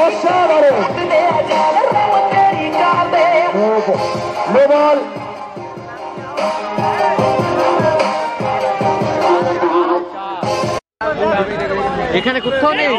অসাধারণ নো এখানে কোথাও নেই।